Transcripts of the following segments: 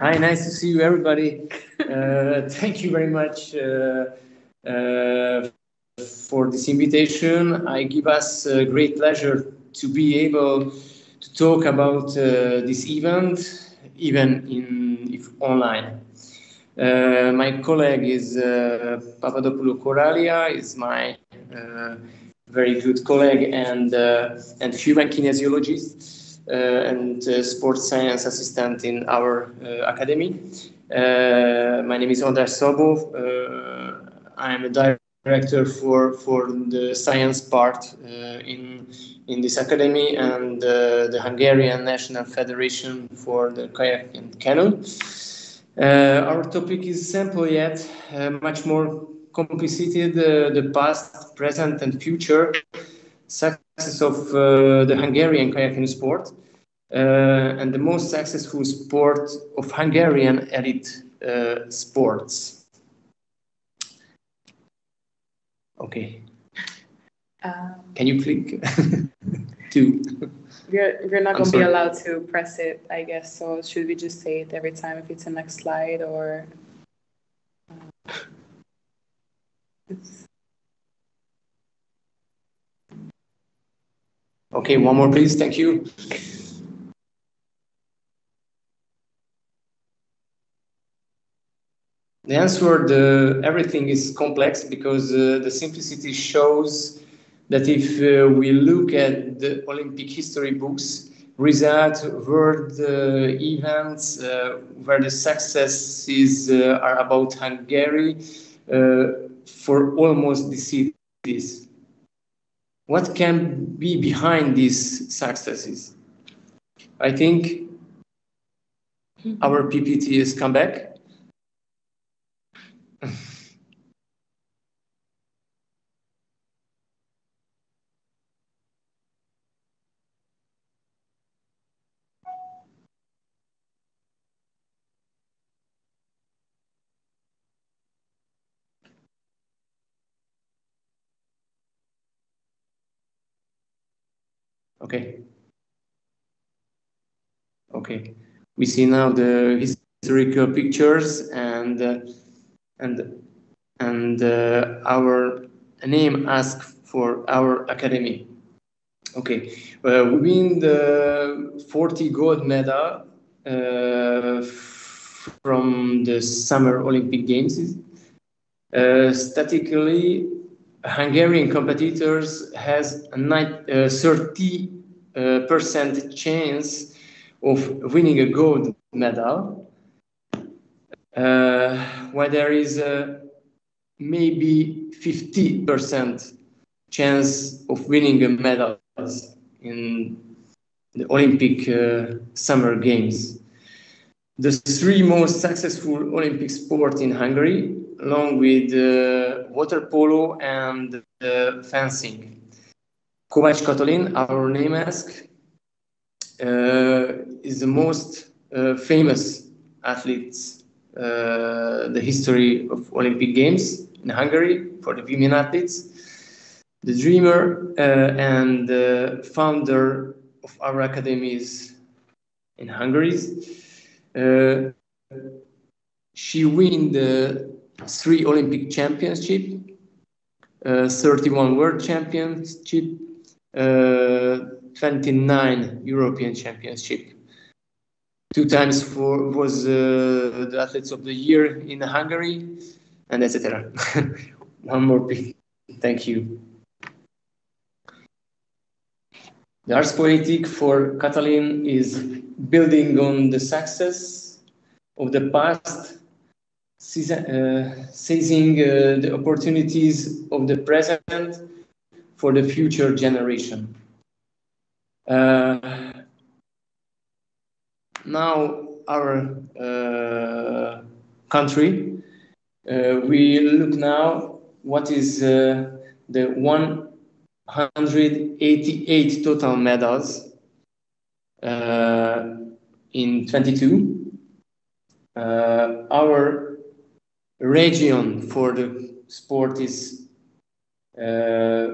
Hi, nice to see you, everybody. Uh, thank you very much uh, uh, for this invitation. I give us great pleasure to be able to talk about uh, this event, even in if online. Uh, my colleague is uh, Papadopulu Koralia, is my very good colleague and and human kinesiologist. Uh, and uh, sports science assistant in our uh, academy. my name is András Szabó. I'm a director for for the science part in in this academy and the Hungarian National Federation for the Kayak and Canoe. Uh, our topic is simple yet uh, much more complicated uh, the past, present, and future success of uh, the Hungarian kayaking sport uh, and the most successful sport of Hungarian elite uh, sports. Okay. Um, Can you click? Two. We're, you're not going to be allowed to press it, I guess. So should we just say it every time if it's the next slide or? Uh, Okay, one more, please. Thank you. The answer, the, everything is complex because uh, the simplicity shows that if uh, we look at the Olympic history books, results, world uh, events, uh, where the successes uh, are about Hungary uh, for almost the cities what can be behind these successes? I think our PPT has come back. Okay. Okay. We see now the historical pictures and and and uh, our name asked for our academy. Okay, uh, we win the 40 gold medal uh, from the Summer Olympic Games. Uh, statically, Hungarian competitors has a uh, 30 uh, percent chance of winning a gold medal, uh, where there is a maybe 50 percent chance of winning a medal in the Olympic uh, Summer Games. The three most successful Olympic sports in Hungary along with uh, water polo and uh, fencing. Kovács Katalin, our name ask, uh, is the most famous athlete the history of Olympic Games in Hungary for the women athletes. The dreamer and the founder of our academies in Hungary. Uh, she won the three Olympic championship, uh, 31 world championship, uh, 29 European championship. Two times for was uh, the athletes of the year in Hungary, and etc. One more big thank you. The Ars Poetic for Katalin is building on the success of the past uh, seizing uh, the opportunities of the present for the future generation. Uh, now, our uh, country, uh, we look now what is uh, the 188 total medals in 22. our region for the sport is uh,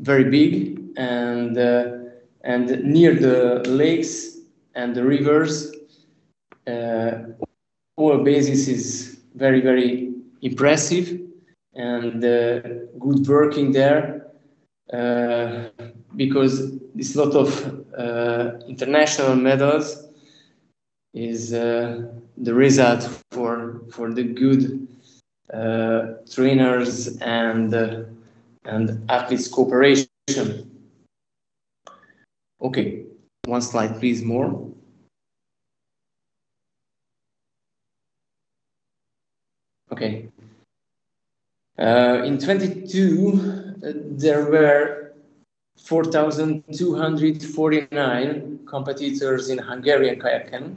very big and uh, and near the lakes and the rivers uh, all basis is very, very impressive and uh, good working there because this lot of uh, international medals is uh, the result for for the good uh, trainers and and athletes cooperation. Okay, one slide, please, more. Okay. Uh, in 22, uh, there were 4,249 competitors in Hungarian kayaking,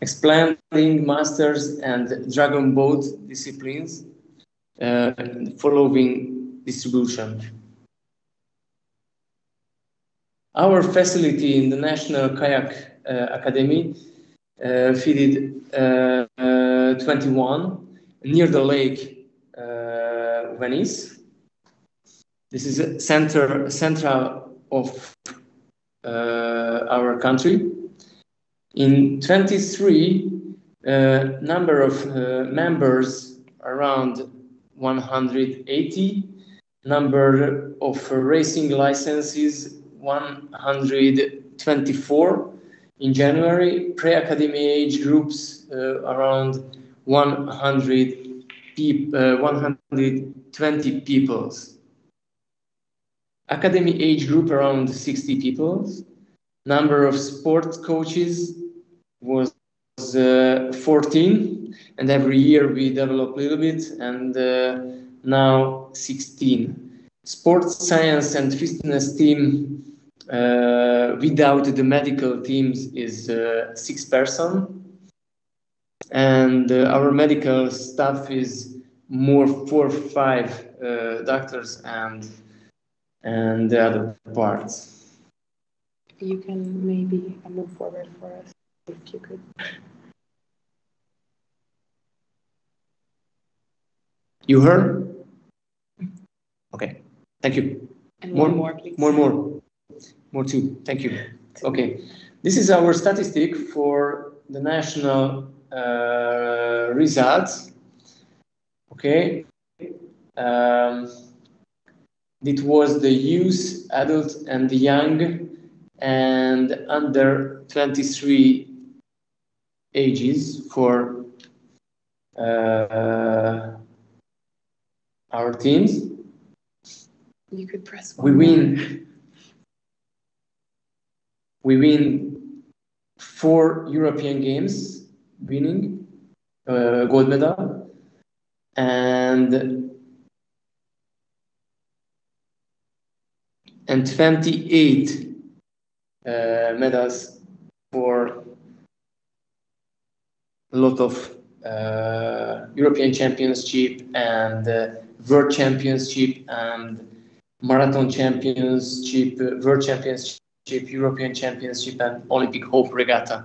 explaining masters and dragon boat disciplines, uh, following distribution. Our facility in the National Kayak uh, Academy uh, fitted uh, 21 near the lake uh, Velence. This is a center central of uh, our country. In 23, uh, number of uh, members around 180, number of racing licenses 124 in January, pre-academy age groups uh, around 100 peop, uh, 120 peoples. Academy age group around 60 people. Number of sport coaches was uh, 14, and every year we develop a little bit, and uh, now 16. Sports science and fitness team uh, without the medical teams is uh, six person and uh, our medical staff is more four or five uh, doctors and and the other parts. You can maybe move forward for us if you could. You heard? Okay, thank you. And more, more, please. More, more, more too. Thank you. Okay, this is our statistic for the national uh, results. Okay. Um, it was the youth, adult, and the young, and under 23 ages for uh, our teams. You could press. we win. We win four European games winning uh, gold medal and and 28 uh, medals for a lot of uh, European Championship and uh, World Championship and Marathon Championship, World Championship, European Championship, and Olympic Hope Regatta.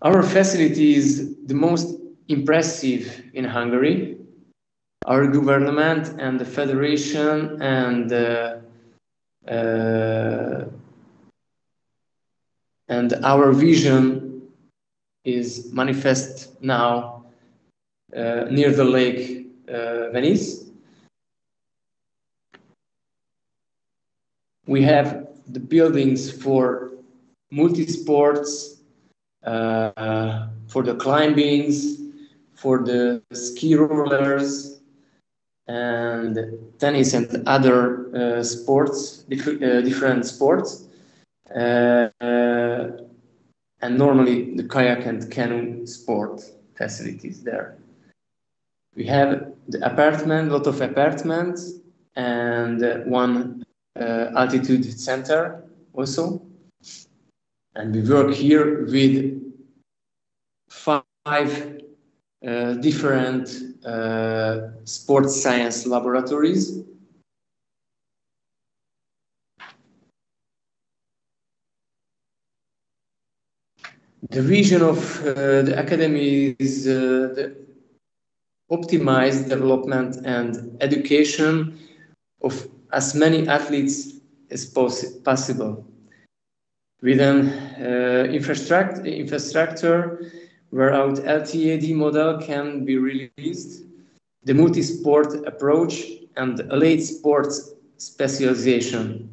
Our facility is the most impressive in Hungary. Our government and the federation and uh, uh, and our vision is manifest now near the lake uh, Velence. We have the buildings for multi-sports uh, for the climbings, for the ski rollers, and tennis and other uh, sports, diff uh, different sports. Uh, uh, and normally the kayak and canoe sport facilities there. We have the apartment, lot of apartments, and one altitude center also and we work here with five uh, different uh, sports science laboratories. The vision of uh, the academy is uh, the optimized development and education of as many athletes as possible with an uh, infrastructure, infrastructure where our LTAD model can be released, the multi-sport approach and late sports specialization.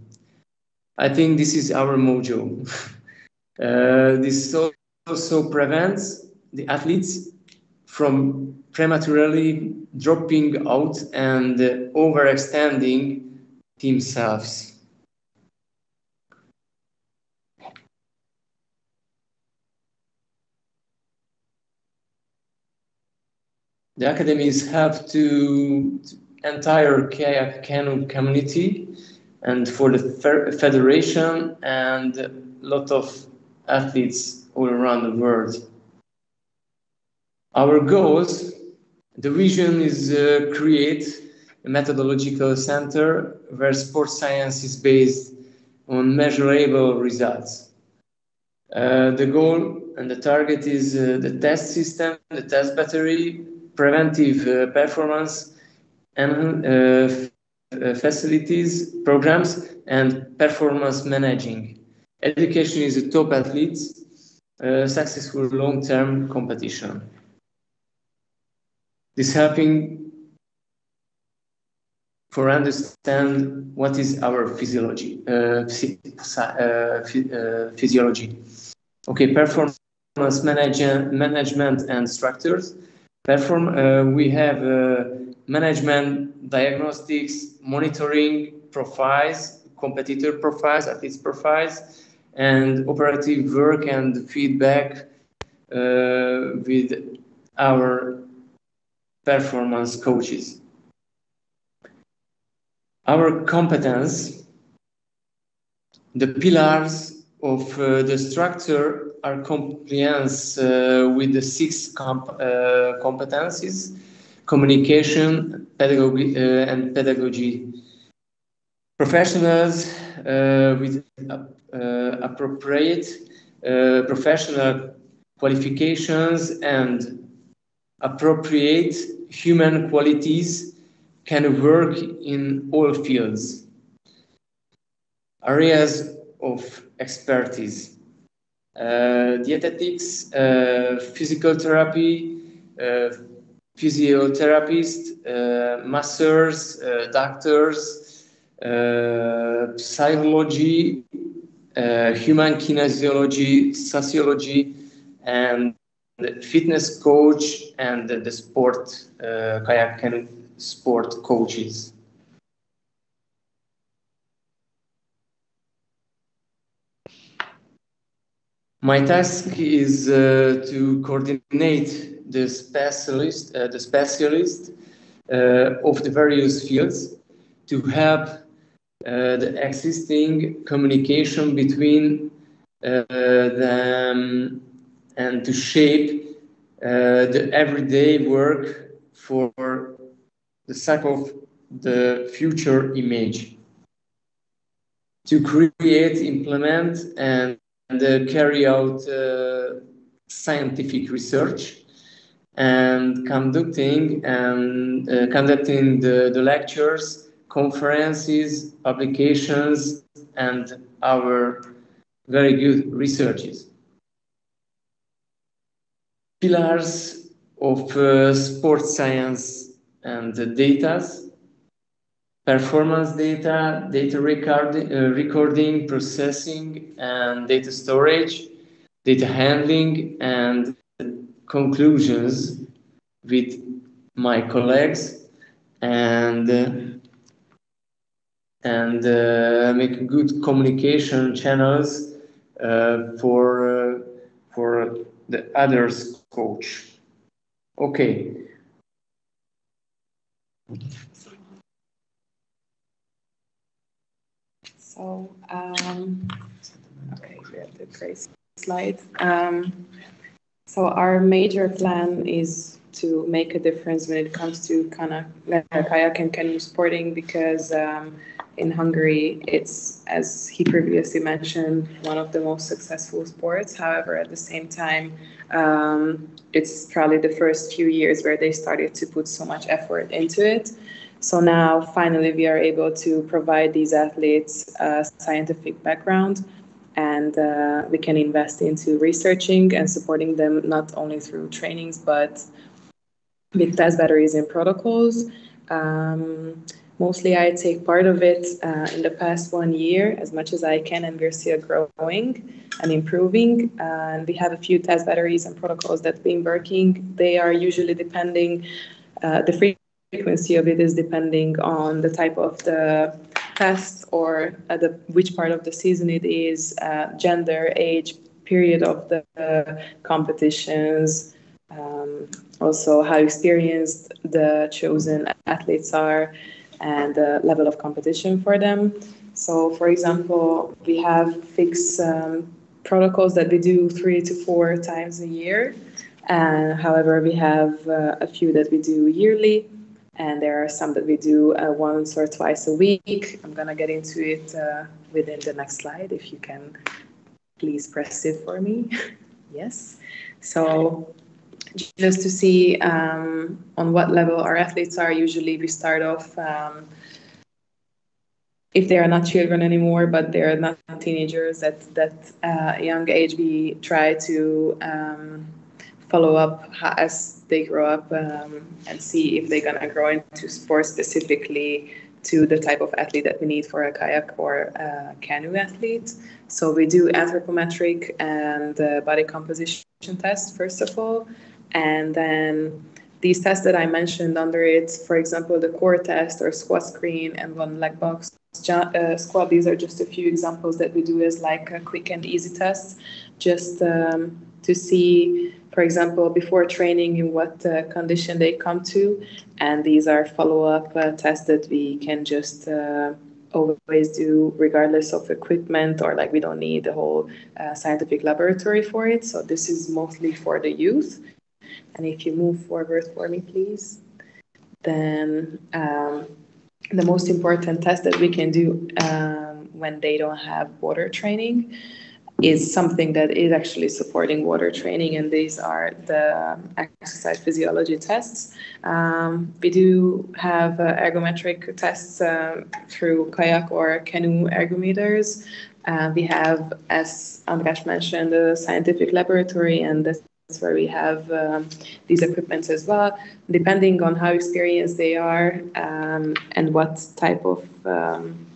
I think this is our mojo. uh, this also prevents the athletes from prematurely dropping out and overextending themselves. The academies have to, to entire kayak canoe community and for the federation and a lot of athletes all around the world. Our goals, the vision is uh, create a methodological center where sports science is based on measurable results. Uh, the goal and the target is uh, the test system, the test battery, preventive uh, performance, and uh, uh, facilities, programs, and performance managing. Education is a top athletes, successful long-term competition. This helping for understand what is our physiology, uh, uh, uh, physiology. Okay, performance manage management and structures. Perform. Uh, we have uh, management, diagnostics, monitoring profiles, competitor profiles, athletes profiles, and operative work and feedback uh, with our performance coaches. Our competence, the pillars of uh, the structure are compliance uh, with the six comp uh, competencies, communication, pedagogy, uh, and pedagogy. Professionals uh, with uh, appropriate professional qualifications and appropriate human qualities can work in all fields. Areas of expertise. Uh, dietetics, uh, physical therapy, uh, physiotherapists, uh, masseurs, uh, doctors, uh, psychology, human kinesiology, sociology, and the fitness coach and the, the sport kayak and sport coaches. My task is uh, to coordinate the specialist, uh, the specialist uh, of the various fields to help uh, the existing communication between uh, them and to shape uh, the everyday work for the sake of the future image. To create, implement, and and uh, carry out uh, scientific research and conducting and uh, conducting the, the lectures, conferences, publications, and our very good researches. Pillars of uh, sports science and uh, data performance data, data recording, uh, recording, processing, and data storage, data handling, and conclusions with my colleagues. And uh, and uh, make good communication channels uh, for uh, for the others coach. Okay. So, um, okay, we have the slide. Um, so our major plan is to make a difference when it comes to kind of kayak and canoe sporting because um, in Hungary it's, as he previously mentioned, one of the most successful sports. However, at the same time, um, it's probably the first few years where they started to put so much effort into it. So now finally we are able to provide these athletes a scientific background and uh, we can invest into researching and supporting them not only through trainings but with test batteries and protocols. Um, mostly I take part of it uh, in the past one year as much as I can, and we're still growing and improving. and we have a few test batteries and protocols that have been working. They are usually depending, uh, the frequency of it is depending on the type of the test or uh, the, which part of the season it is, uh, gender, age, period of the competitions, um, also how experienced the chosen athletes are and the level of competition for them. So, for example, we have fixed um, protocols that we do three to four times a year. And however, we have uh, a few that we do yearly, and there are some that we do uh, once or twice a week. I'm gonna get into it uh, within the next slide. If you can, please press it for me. yes. So just to see um, on what level our athletes are. Usually we start off, um, if they are not children anymore, but they're not teenagers at that uh, young age, we try to um, follow up as they grow up um, and see if they're going to grow into sports specifically to the type of athlete that we need for a kayak or a canoe athlete. So we do anthropometric and uh, body composition test first of all, and then these tests that I mentioned under it, for example, the core test or squat screen and one leg box uh, squat, these are just a few examples that we do as like a quick and easy tests, just um, to see, for example, before training in what uh, condition they come to. And these are follow up uh, tests that we can just uh, always do regardless of equipment or like we don't need a whole uh, scientific laboratory for it. So this is mostly for the youth and if you move forward for me, please, then um, the most important test that we can do um, when they don't have water training is something that is actually supporting water training, and these are the exercise physiology tests. Um, we do have uh, ergometric tests uh, through kayak or canoe ergometers. Uh, we have, as András mentioned, the scientific laboratory and the where we have um, these equipments as well, depending on how experienced they are um, and what type of um,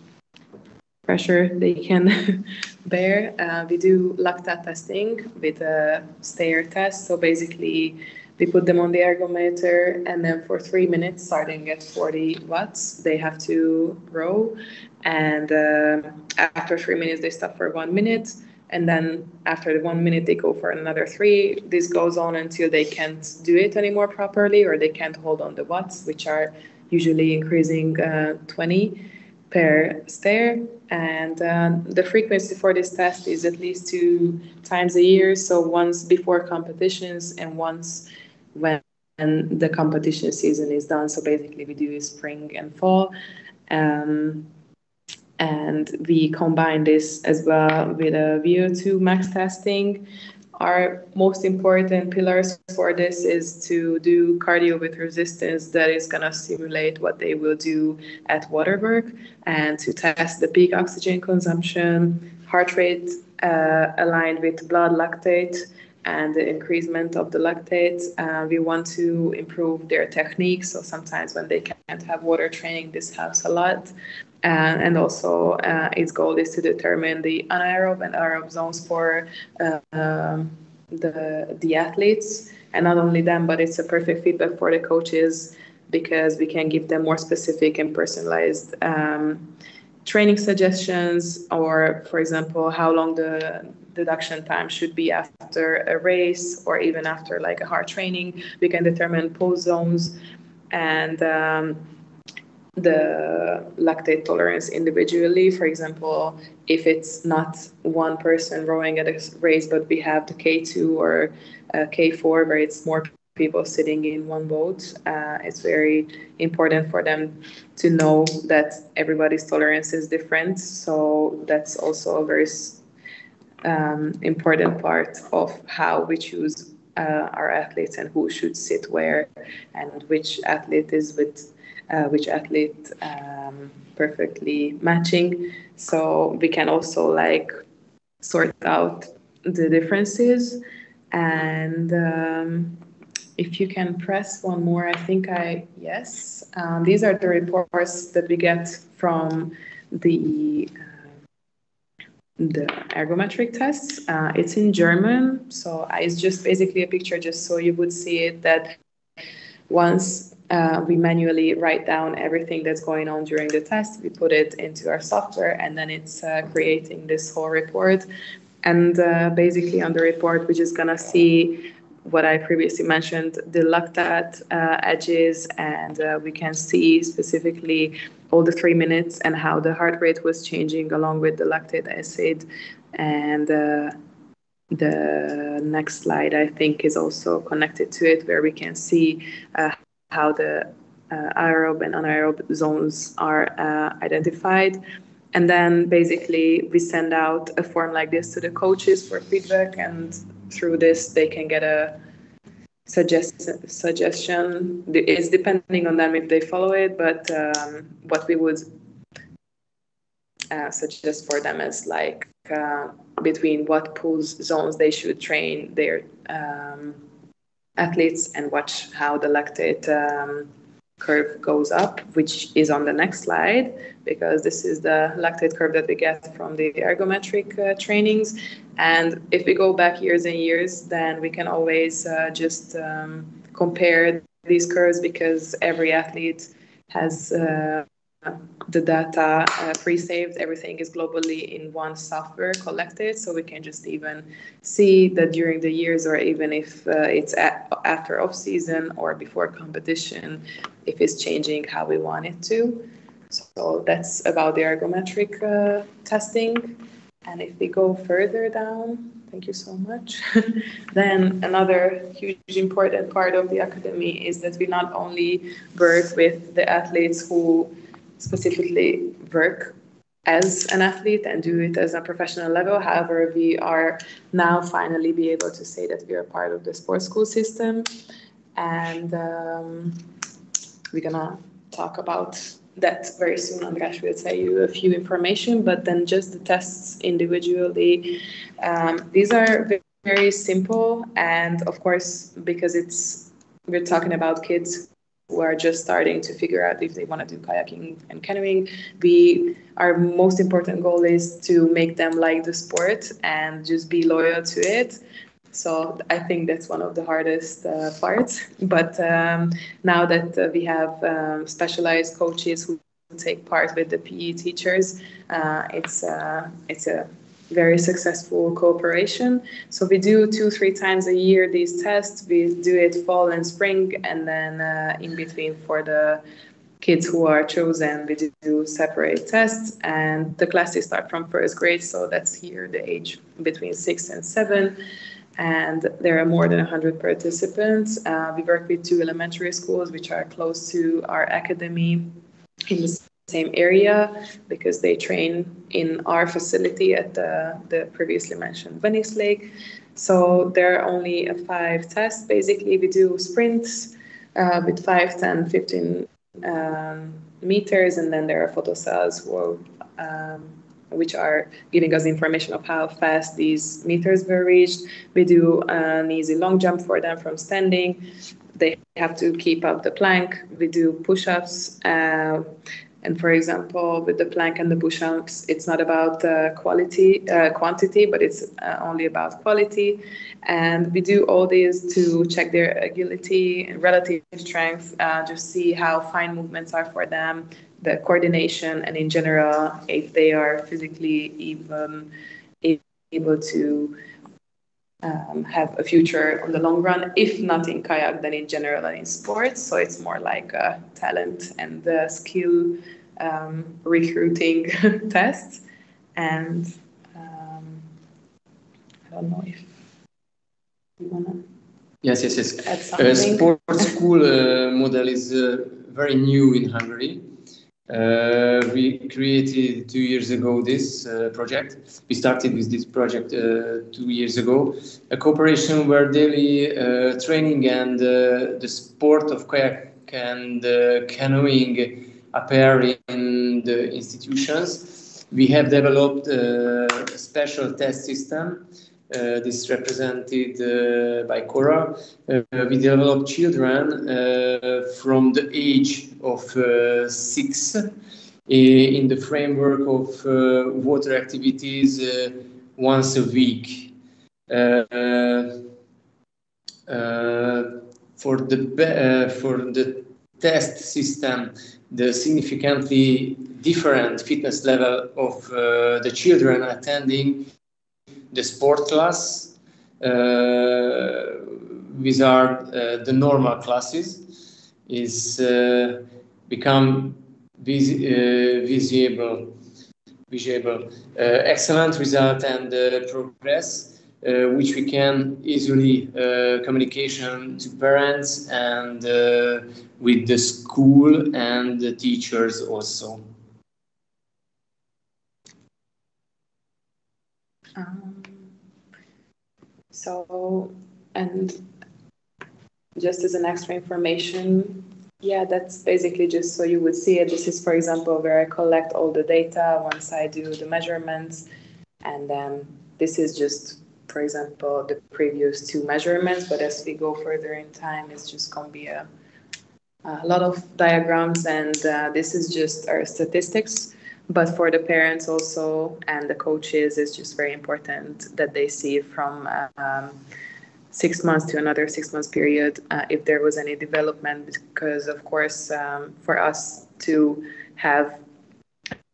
pressure they can bear. Uh, we do lactate testing with a stair test. So basically, we put them on the ergometer, and then for three minutes, starting at 40 watts, they have to row. And uh, after three minutes, they stop for one minute and then after the one minute they go for another three. This goes on until they can't do it anymore properly or they can't hold on the watts which are usually increasing uh, 20 per stair. And um, the frequency for this test is at least two times a year. So once before competitions and once when the competition season is done. So basically we do spring and fall. Um, and we combine this as well with a VO2 max testing. Our most important pillars for this is to do cardio with resistance that is going to simulate what they will do at water work and to test the peak oxygen consumption, heart rate uh, aligned with blood lactate, and the increasement of the lactate. Uh, we want to improve their technique. So sometimes when they can't have water training, this helps a lot. Uh, and also, uh, its goal is to determine the anaerobe and aerobe zones for uh, um, the the athletes, and not only them, but it's a perfect feedback for the coaches because we can give them more specific and personalized um, training suggestions, or for example, how long the deduction time should be after a race or even after like a hard training. We can determine pulse zones and um, the lactate tolerance individually. For example, if it's not one person rowing at a race, but we have the K2 or uh, K4 where it's more people sitting in one boat, uh, it's very important for them to know that everybody's tolerance is different. So that's also a very um, important part of how we choose uh, our athletes and who should sit where and which athlete is with uh, which athlete um, perfectly matching. So we can also like sort out the differences. And um, if you can press one more, I think I, yes. Um, these are the reports that we get from the uh, the ergometric tests. Uh, it's in German, so it's just basically a picture just so you would see it that once uh, we manually write down everything that's going on during the test, we put it into our software, and then it's uh, creating this whole report. And uh, basically, on the report, we're just gonna see what I previously mentioned, the lactate uh, edges, and uh, we can see specifically all the three minutes and how the heart rate was changing along with the lactate acid. And uh, the next slide, I think, is also connected to it, where we can see how the uh, aerobe and anaerobe zones are uh, identified. And then basically, we send out a form like this to the coaches for feedback, and through this they can get a suggest suggestion. It's depending on them if they follow it, but um, what we would uh, suggest for them is like uh, between what pulse zones they should train their um, athletes and watch how the lactate um, curve goes up, which is on the next slide, because this is the lactate curve that we get from the ergometric uh, trainings. And if we go back years and years, then we can always uh, just um, compare these curves because every athlete has uh, the data uh, pre-saved. Everything is globally in one software collected, so we can just even see that during the years, or even if uh, it's at, after off season or before competition, if it's changing how we want it to. So that's about the ergometric uh, testing. And if we go further down, thank you so much. then another huge important part of the academy is that we not only work with the athletes who specifically work as an athlete and do it as a professional level. However, we are now finally be able to say that we are part of the sports school system, and um, we're gonna talk about that very soon. András will tell you a few information, but then just the tests individually. Um, these are very simple, and of course, because it's we're talking about kids who are just starting to figure out if they want to do kayaking and canoeing. We our most important goal is to make them like the sport and just be loyal to it. So I think that's one of the hardest uh, parts. But um, now that uh, we have um, specialized coaches who take part with the PE teachers, uh, it's uh, it's a very successful cooperation. So we do two, three times a year these tests. We do it fall and spring, and then uh, in between for the kids who are chosen, we do separate tests. And the classes start from first grade, so that's here the age between six and seven. And there are more than 100 participants. Uh, we work with two elementary schools, which are close to our academy in the same area because they train in our facility at the, the previously mentioned Velence Lake. So there are only five tests. Basically, we do sprints uh, with 5, 10, 15 um, meters, and then there are photocells who are, um, which are giving us information of how fast these meters were reached. We do an easy long jump for them from standing. They have to keep up the plank. We do push ups. Uh, and for example, with the plank and the push-ups, it's not about uh, quality, uh, quantity, but it's uh, only about quality. And we do all these to check their agility and relative strength, uh, just see how fine movements are for them, the coordination, and in general, if they are physically even able to um, have a future on the long run, if not in kayak, then in general and in sports. So it's more like a talent and the skill um, recruiting test. And um, I don't know if you want to. Yes, yes, yes. Uh, sports school uh, model is uh, very new in Hungary. Uh, we created two years ago this uh, project. We started with this project uh, two years ago. A cooperation where daily uh, training and uh, the sport of kayak and uh, canoeing appear in the institutions. we have developed a special test system. Uh, this is represented uh, by Cora. Uh, we develop children from the age of six in the framework of water activities once a week. Uh, for the uh, for the test system, the significantly different fitness level of uh, the children attending the sport class uh, without uh, the normal classes is uh, become vis visible visible excellent result and progress uh, which we can easily uh, communication to parents and uh, with the school and the teachers also. Um, so, and just as an extra information, yeah, that's basically just so you would see it. This is, for example, where I collect all the data once I do the measurements, and then this is just for example, the previous two measurements, but as we go further in time, it's just going to be a, a lot of diagrams, and uh, this is just our statistics. But for the parents also and the coaches, it's just very important that they see from um, six months to another six months period uh, if there was any development, because of course, um, for us to have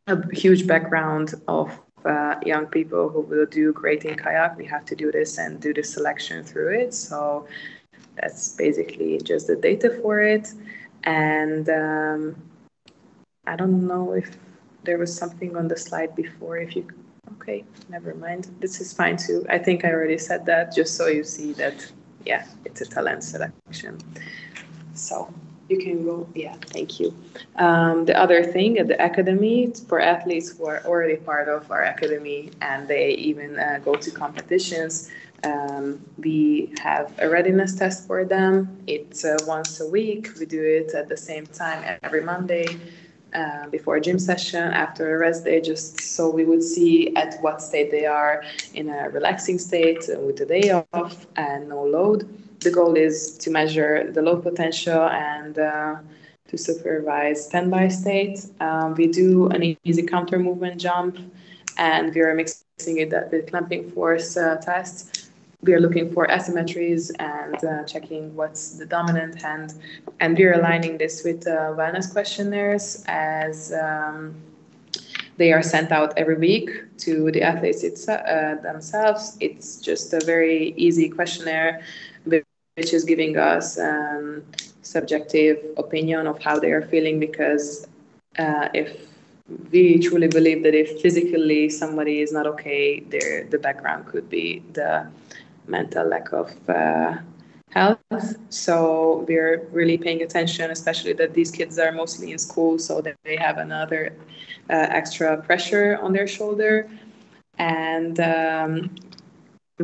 a huge background of uh, young people who will do great in kayak. We have to do this and do the selection through it. So that's basically just the data for it. And um, I don't know if there was something on the slide before. If you, okay, never mind. This is fine too. I think I already said that just so you see that, yeah, it's a talent selection. So you can go. Yeah, thank you. Um, the other thing at the academy for athletes who are already part of our academy and they even uh, go to competitions. Um, we have a readiness test for them. It's uh, once a week. We do it at the same time every Monday. Uh, before a gym session, after a rest day, just so we would see at what state they are in a relaxing state with the day off and no load the goal is to measure the load potential and uh, to supervise standby state. Um, we do an easy counter movement jump, and we are mixing it with clamping force uh. We are looking for asymmetries and uh, checking what's the dominant hand, and we are aligning this with uh, wellness questionnaires as. Um, they are sent out every week to the athletes uh, themselves. It's just a very easy questionnaire which is giving us um, subjective opinion of how they are feeling because uh, if we truly believe that if physically somebody is not okay, the background could be the mental lack of uh, health. So we're really paying attention, especially that these kids are mostly in school, so that they have another uh, extra pressure on their shoulder. And um,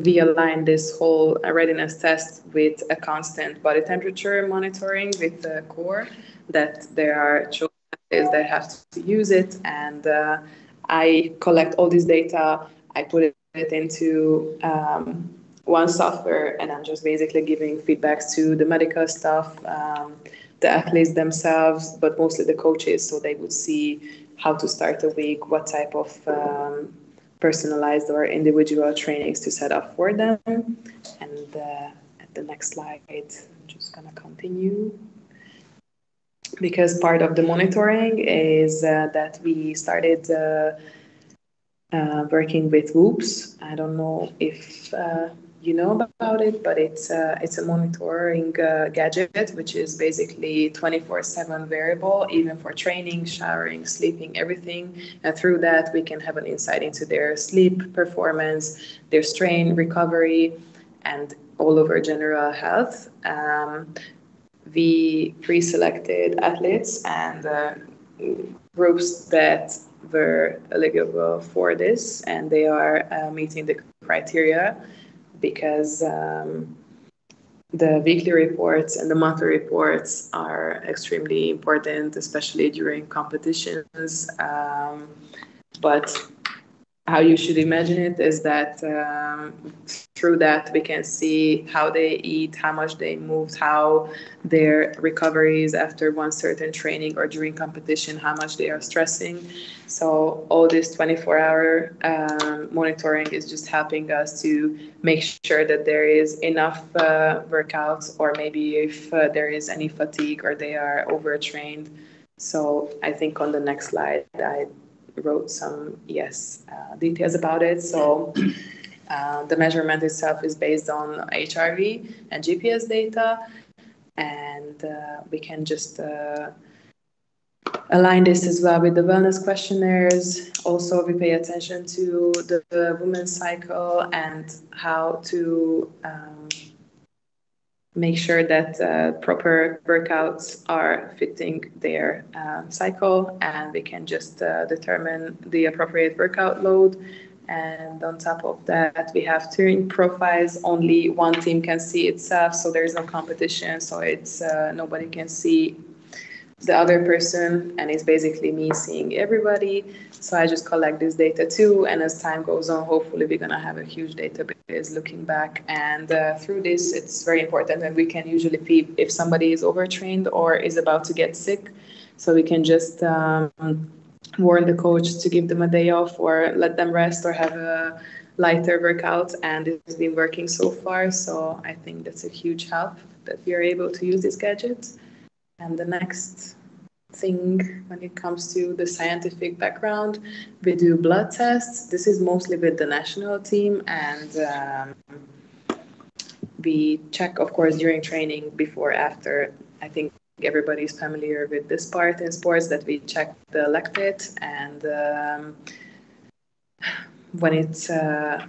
we align this whole readiness test with a constant body temperature monitoring with the core that there are children that have to use it and uh, i collect all this data i put it into um, one software and i'm just basically giving feedbacks to the medical staff um, the athletes themselves but mostly the coaches so they would see how to start a week what type of um, personalized or individual trainings to set up for them. And uh, at the next slide, I'm just going to continue. Because part of the monitoring is uh, that we started uh, uh working with WHOOPs. I don't know if uh, you know about it, but it's uh, it's a monitoring uh, gadget, which is basically 24/7 variable, even for training, showering, sleeping, everything. And through that, we can have an insight into their sleep performance, their strain recovery, and all over general health. Um, we pre-selected athletes and uh, groups that were eligible for this, and they are uh, meeting the criteria because um, the weekly reports and the monthly reports are extremely important, especially during competitions. Um, but how you should imagine it is that um, through that we can see how they eat, how much they move, how their recoveries after one certain training or during competition, how much they are stressing. So all this 24-hour um, monitoring is just helping us to make sure that there is enough uh, workouts, or maybe if uh, there is any fatigue or they are overtrained. So I think on the next slide I wrote some yes uh, details about it. So uh, the measurement itself is based on HRV and GPS data, and uh, we can just uh, align this as well with the wellness questionnaires. Also, we pay attention to the, the women's cycle and how to um, make sure that uh, proper workouts are fitting their uh, cycle and we can just uh, determine the appropriate workout load. And on top of that we have touring profiles. Only one team can see itself so there's no competition. So it's uh, nobody can see the other person and it's basically me seeing everybody so i just collect this data too and as time goes on hopefully we're going to have a huge database looking back. And uh, through this it's very important and we can usually if somebody is overtrained or is about to get sick. So we can just um, warn the coach to give them a day off or let them rest or have a lighter workout and it's been working so far. So i think that's a huge help that we are able to use these gadgets. And the next thing when it comes to the scientific background, we do blood tests. This is mostly with the national team, and um, we check, of course, during training, before, after. I think everybody's familiar with this part in sports that we check the lactate and um, when it's uh,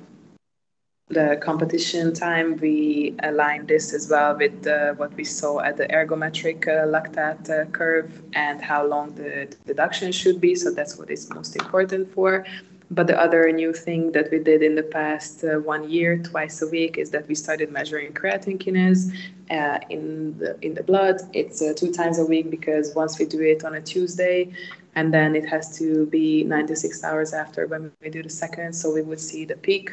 the competition time, we aligned this as well with uh, what we saw at the ergometric uh, lactate uh, curve and how long the deduction should be. So that's what is most important for. But the other new thing that we did in the past uh, one year, twice a week, is that we started measuring creatine kinase uh, in the in the blood. It's uh, two times a week because once we do it on a Tuesday, and then it has to be 96 hours after when we do the second, so we would see the peak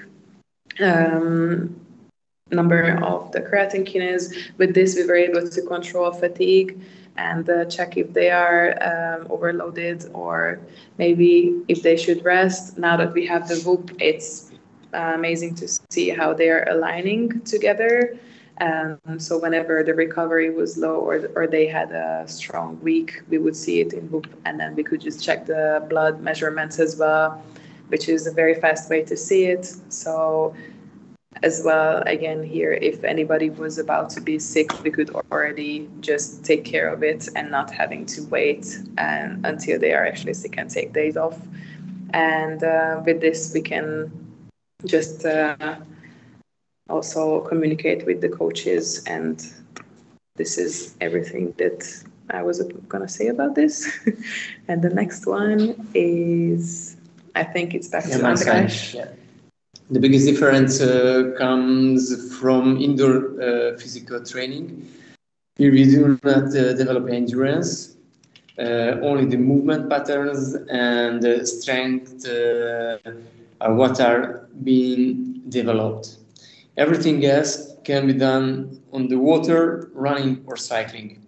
um, number of the creatine kinase. With this, we were able to control fatigue and uh, check if they are um, overloaded or maybe if they should rest. Now that we have the Whoop, it's uh, amazing to see how they are aligning together. Um, so whenever the recovery was low or, or they had a strong week, we would see it in Whoop, and then we could just check the blood measurements as well which is a very fast way to see it. So as well, again, here, if anybody was about to be sick, we could already just take care of it and not having to wait and, until they are actually sick and take days off. And uh, with this, we can just uh, also communicate with the coaches. And this is everything that I was going to say about this. and the next one is I think it's back yeah, to András. Yeah. The biggest difference uh, comes from indoor uh, physical training. Here we do not uh, develop endurance, uh, only the movement patterns and strength uh, are what are being developed. Everything else can be done on the water, running or cycling.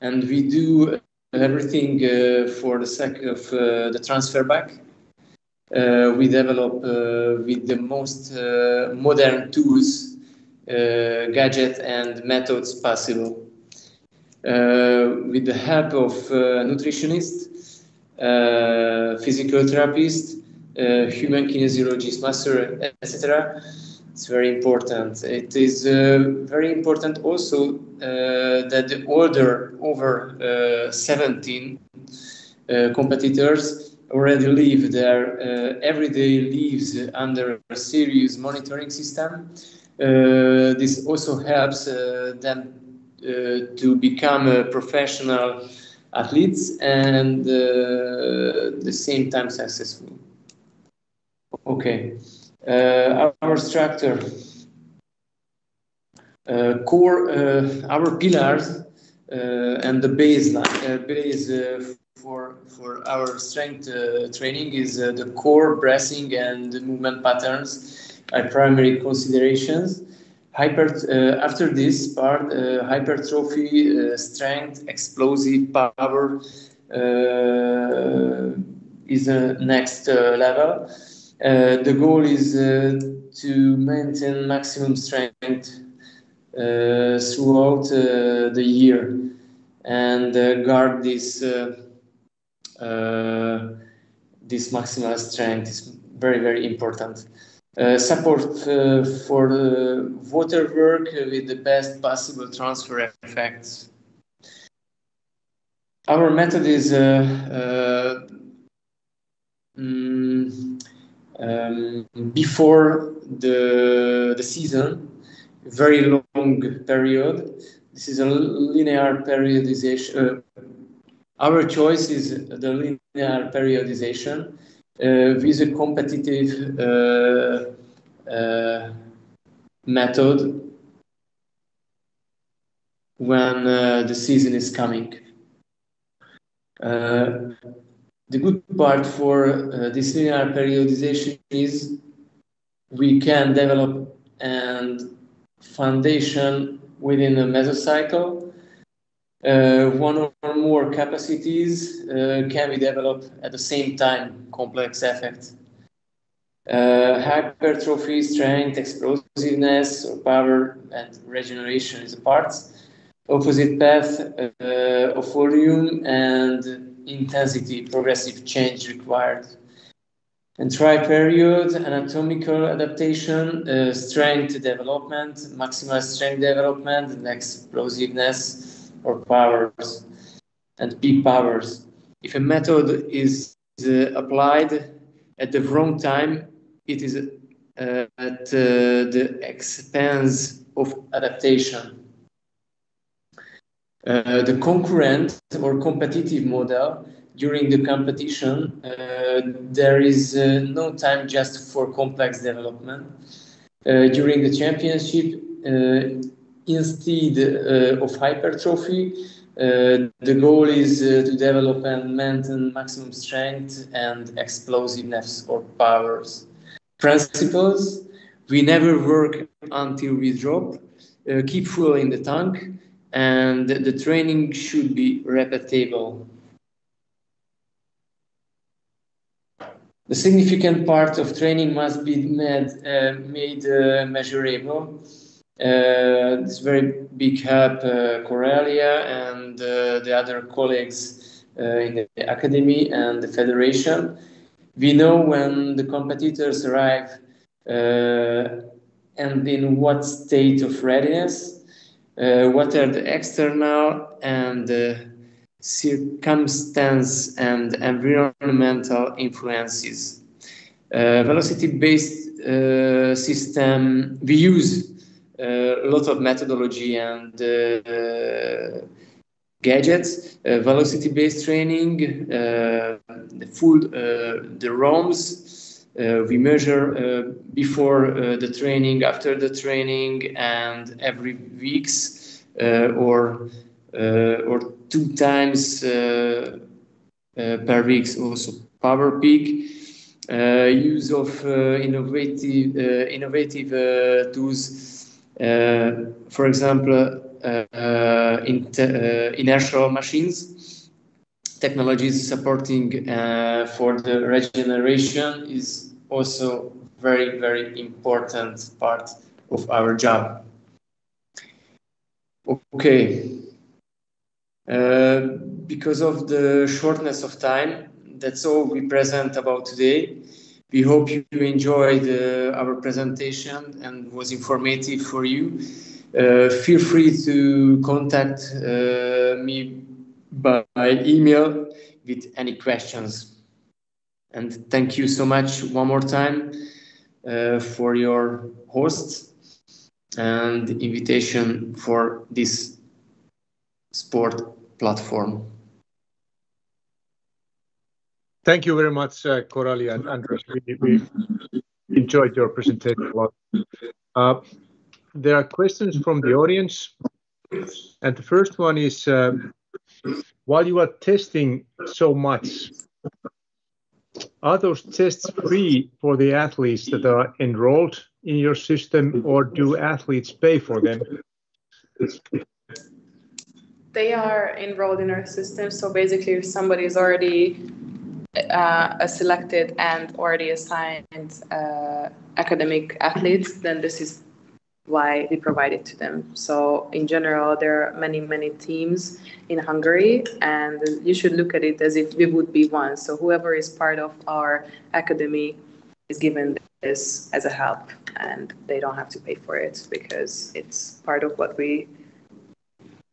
And we do everything uh, for the sake of the transfer back we develop uh, with the most uh, modern tools, gadgets, and methods possible. with the help of nutritionists, physical therapists, human kinesiologist, master, etc. It's very important. It is uh, very important also uh, that the older, over uh, 17 competitors already live their uh, everyday lives under a serious monitoring system. Uh, this also helps uh, them uh, to become professional athletes and uh, the same time successful. Okay, uh, our structure, core, our pillars, and the baseline base for for our strength uh, training is uh, the core, bracing, and movement patterns are primary considerations. Hyper, uh, after this part, uh, hypertrophy, uh, strength, explosive power uh, is the next level. the goal is to maintain maximum strength throughout the year and guard this this maximal strength is very, very important. Uh, support uh, for the water work with the best possible transfer effects. Our method is uh, mm, um, before the, the season, very long period. This is a linear periodization, uh, our choice is the linear periodization uh, with a competitive uh, uh, method when uh, the season is coming. Uh, the good part for uh, this linear periodization is we can develop and foundation within a mesocycle uh, one or more capacities uh, can be developed at the same time, complex effects. Uh, hypertrophy, strength, explosiveness, or power and regeneration is a part. Opposite path uh, of volume and intensity, progressive change required. And tri-period, anatomical adaptation, uh, strength development, maximal strength development, and explosiveness, or powers and peak powers. If a method is uh, applied at the wrong time, it is uh, at uh, the expense of adaptation. Uh, the concurrent or competitive model during the competition, uh, there is uh, no time just for complex development. during the championship, instead uh, of hypertrophy, uh, the goal is uh, to develop and maintain maximum strength and explosiveness or powers. Principles, we never work until we drop, uh, keep fuel in the tank, and the training should be repeatable. The significant part of training must be made, uh, made uh, measurable this very big help uh, Koralia and uh, the other colleagues in the academy and the federation. We know when the competitors arrive and in what state of readiness, uh, what are the external and uh, circumstance and environmental influences. Uh, Velocity-based system we use a lot of methodology and uh, gadgets, uh, velocity-based training, uh, the full the ROMs. we measure before the training, after the training, and every weeks or or two times per week. Also, power peak. Uh, use of uh, innovative uh, innovative tools uh, for example, uh, in uh, inertial machines, technologies supporting for the regeneration is also very, very important part of our job. Okay. Uh, because of the shortness of time, that's all we present about today. We hope you enjoyed uh, our presentation and was informative for you. Uh, feel free to contact uh, me by email with any questions. And thank you so much one more time uh, for your hosts and invitation for this sport platform. Thank you very much, uh, Koralia and András. We, enjoyed your presentation a lot. Uh, there are questions from the audience, and the first one is, uh, while you are testing so much, are those tests free for the athletes that are enrolled in your system, or do athletes pay for them? They are enrolled in our system. So basically, if somebody is already uh, selected and already assigned uh, academic athletes, then this is why we provide it to them. So in general, there are many, many teams in Hungary, and you should look at it as if we would be one. So whoever is part of our academy is given this as a help, and they don't have to pay for it because it's part of what we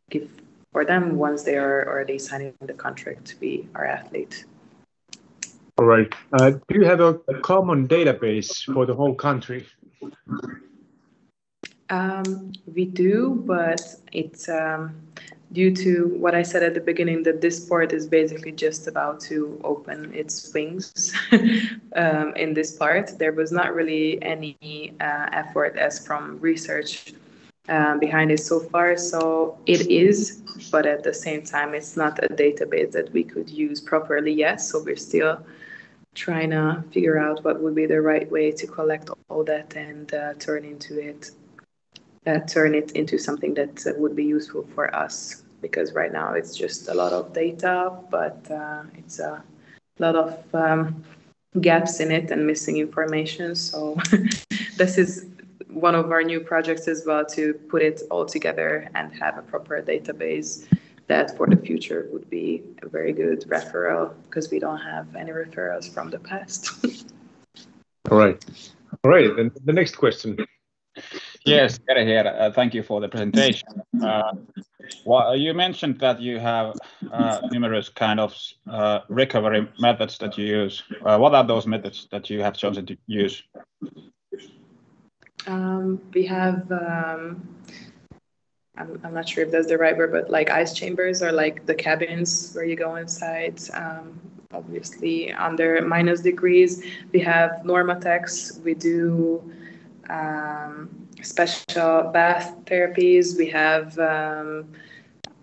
give for them once they are already signing the contract to be our athlete. All right. Uh, do you have a common database for the whole country? Um, we do, but it's um, due to what I said at the beginning that this sport is basically just about to open its wings um, in this part. There was not really any uh, effort as from research um, behind it so far. So it is, but at the same time, it's not a database that we could use properly yet. So we're still trying to figure out what would be the right way to collect all that and uh, turn into it uh, turn it into something that uh, would be useful for us because right now it's just a lot of data, but uh, it's a lot of um, gaps in it and missing information. So this is one of our new projects as well to put it all together and have a proper database that for the future would be a very good referral because we don't have any referrals from the past. all right. All right. Then the next question. Yes, Jere here. Uh, thank you for the presentation. Uh, well, you mentioned that you have uh, numerous kind of uh, recovery methods that you use. Uh, what are those methods that you have chosen to use? Um, we have, um, I'm, I'm, not sure if that's the right word, but like ice chambers or like the cabins where you go inside. Um, obviously, under minus degrees, we have Normatecs. We do um, special bath therapies. We have um,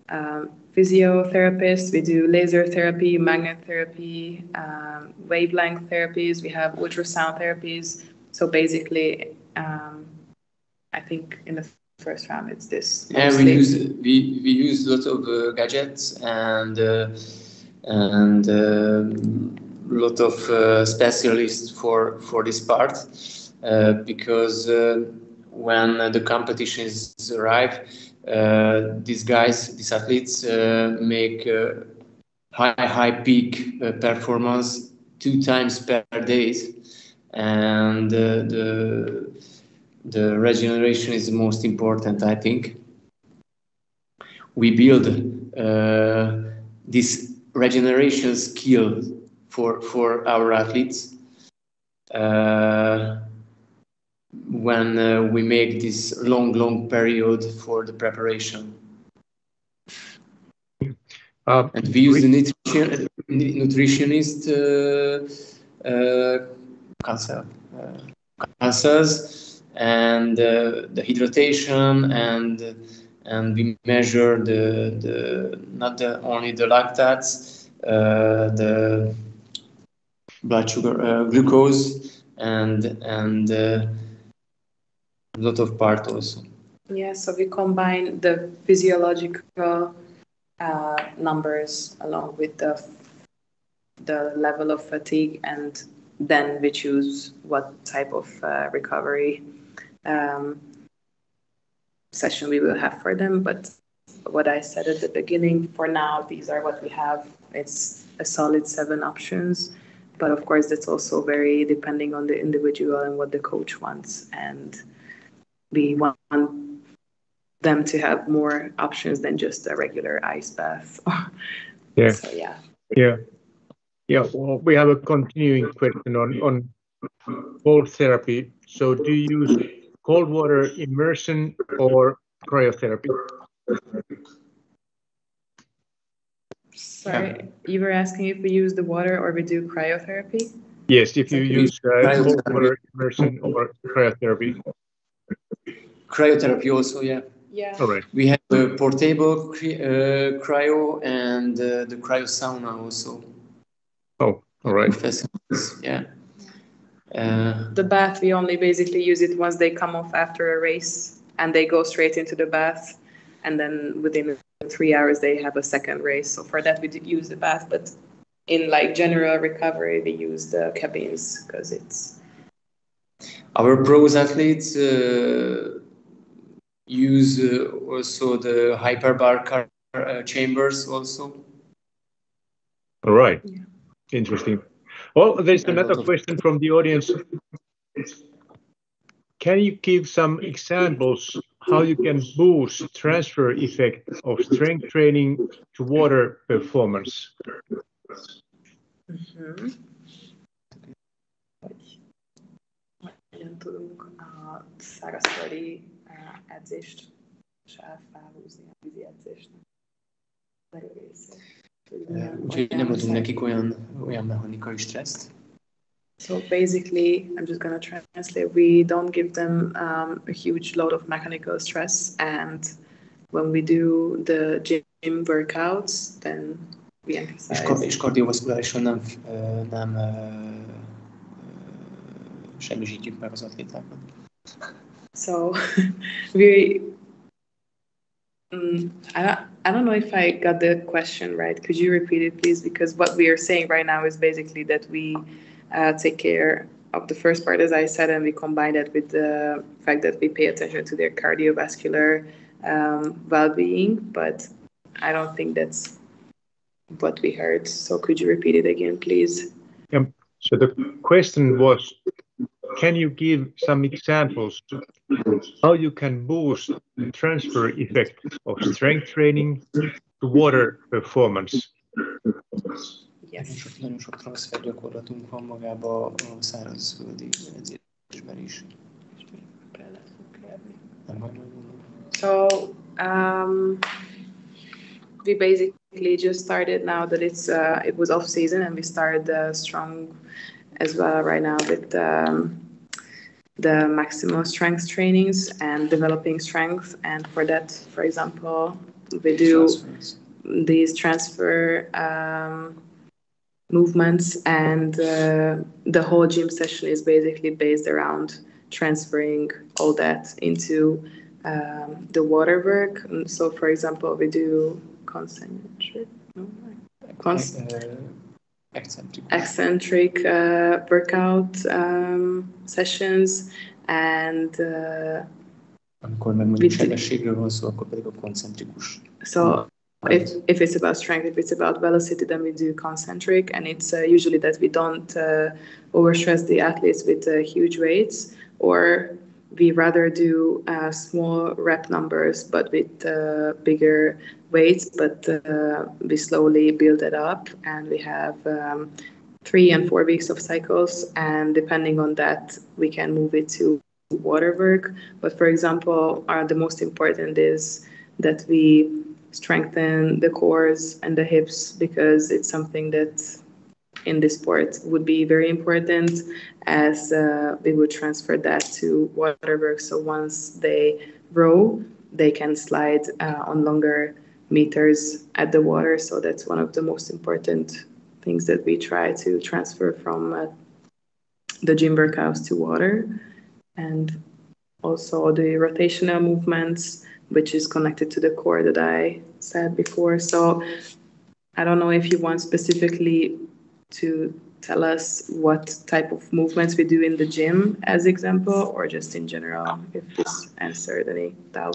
um, physiotherapists. We do laser therapy, magnet therapy, um, wavelength therapies. We have ultrasound therapies. So basically, um, I think in the first round it's this. Yeah, we use we, we use lots of uh, gadgets and uh, and a um, lot of uh, specialists for for this part uh, because uh, when the competition is arrive, uh, these guys, these athletes, uh, make uh, high high peak performance two times per day, and the the regeneration is the most important, I think. We build uh, this regeneration skill for for our athletes. Uh, when uh, we make this long, long period for the preparation. Uh, and we use the nutrition, nutritionist uh, uh, cancer, uh, cancers and uh, the hydration and and we measure the the not the, only the lactates, uh, the blood sugar, uh, glucose, and and a lot of part also. Yeah, so we combine the physiological uh, numbers along with the the level of fatigue, and then we choose what type of uh, recovery um, session we will have for them. But what I said at the beginning, for now, these are what we have. It's a solid seven options, but of course, that's also very depending on the individual and what the coach wants and we want them to have more options than just a regular ice bath. yeah. So, yeah. Yeah. Yeah. Well, we have a continuing question on on cold therapy. So, do you use cold water immersion or cryotherapy? Sorry, you were asking if we use the water or we do cryotherapy? Yes, if you use uh, cold water immersion or cryotherapy cryotherapy also, yeah. Yeah. All right. We have a portable cry- uh, cryo and uh, the cryo sauna also. Oh, all right. Yeah. Uh, The bath, we only basically use it once they come off after a race and they go straight into the bath. And then within three hours, they have a second race. So for that, we did use the bath. But in like general recovery, we use the cabins because it's our pros athletes uh, use uh, also the hyperbaric, uh, chambers also. All right. Yeah. Interesting. Well, there's another question from the audience. Can you give some examples how you can boost transfer effect of strength training to water performance? Hogy tudunk a szárazföldi edzést se felhúzni a vízi edzésnek. Legrészét. Hogy milyen- Úgyhogy nem adunk nekik olyan, olyan mechanikai stresszt. So basically, I'm just going to translate. We don't give them um, a huge load of mechanical stress, and when we do the gym workouts, then we És, emphasize. ka- és kardiovaszkulárisan nem, nem semmisítjük meg az atlétákat. So we. Mm, I, don't, know if I got the question right. Could you repeat it, please? Because what we are saying right now is basically that we uh, take care of the first part, as I said, and we combine that with the fact that we pay attention to their cardiovascular um, well being. But I don't think that's what we heard. So could you repeat it again, please? So the question was, can you give some examples how you can boost the transfer effect of strength training to water performance? Nagyon Yes. sok, nagyon sok transfer gyakorlatunk van magába a szárazföldi edzésben is. Nem baj, majd mondom. So um, we basically just started now that it's uh, it was off season and we started the strong as well right now with um, the maximal strength trainings and developing strength. And for that for example we do these transfer um, movements and uh, the whole gym session is basically based around transferring all that into um, the water work. So for example we do concentric no, cons- Ö, Excentric. eccentric uh, workout um, sessions and uh, Amikor meg mondjuk Mit- sebességről van szó, akkor pedig a koncentrikus. So if, if it's about strength, if it's about velocity, then we do concentric, and it's uh, usually that we don't uh, overstress the athletes with uh, huge weights, or we rather do uh, small rep numbers but with uh, bigger weights, but uh, we slowly build it up, and we have. Um, Three and four weeks of cycles, and depending on that, we can move it to water work. But for example, uh, the most important is that we strengthen the cores and the hips because it's something that in this sport would be very important as uh, we would transfer that to water work. So once they row, they can slide uh, on longer meters at the water. So that's one of the most important things that we try to transfer from uh, the gym workouts to water. And also the rotational movements which is connected to the core that I said before. So I don't know if you want specifically to tell us what type of movements we do in the gym as example or just in general if this answered any doubt